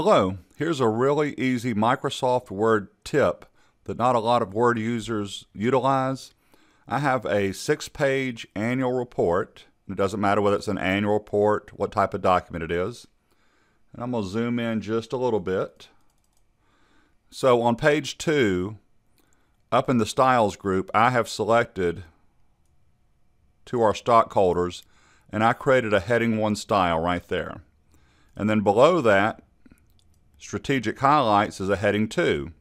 Hello, here's a really easy Microsoft Word tip that not a lot of Word users utilize. I have a six page annual report. It doesn't matter whether it's an annual report, what type of document it is. And I'm going to zoom in just a little bit. So on page two, up in the styles group, I have selected to our stockholders and I created a heading one style right there. And then below that, strategic highlights is a heading two.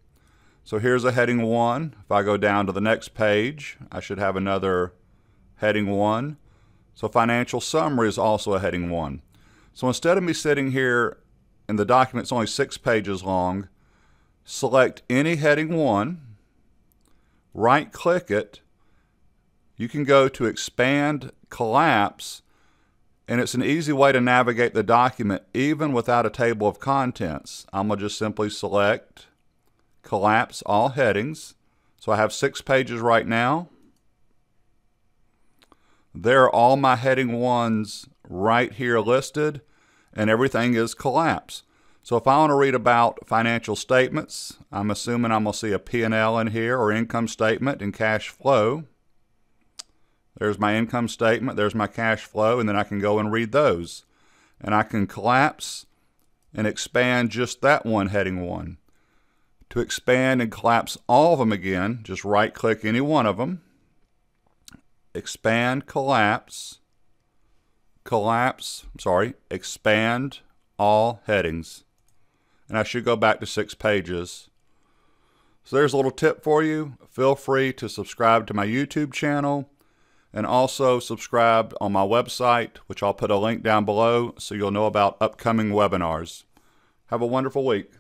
So here's a heading one. If I go down to the next page, I should have another heading one. So financial summary is also a heading one. So instead of me sitting here and the document's only six pages long, select any heading one, right click it. You can go to expand collapse and it's an easy way to navigate the document even without a table of contents. I'm going to just simply select collapse all headings. So I have six pages right now. There are all my heading ones right here listed and everything is collapse. So if I want to read about financial statements, I'm assuming I'm going to see a P&L in here or income statement and cash flow. There's my income statement, there's my cash flow, and then I can go and read those. And I can collapse and expand just that one heading one. To expand and collapse all of them again, just right click any one of them. Expand, collapse, collapse, sorry, expand all headings. And I should go back to six pages. So there's a little tip for you. Feel free to subscribe to my YouTube channel and also subscribe on my website, which I'll put a link down below so you'll know about upcoming webinars. Have a wonderful week.